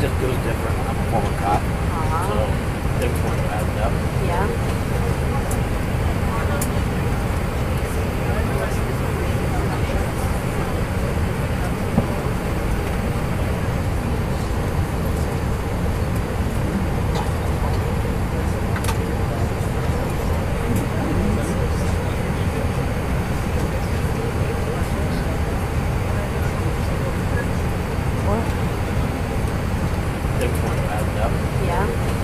just goes different. I'm a former cop. Yeah.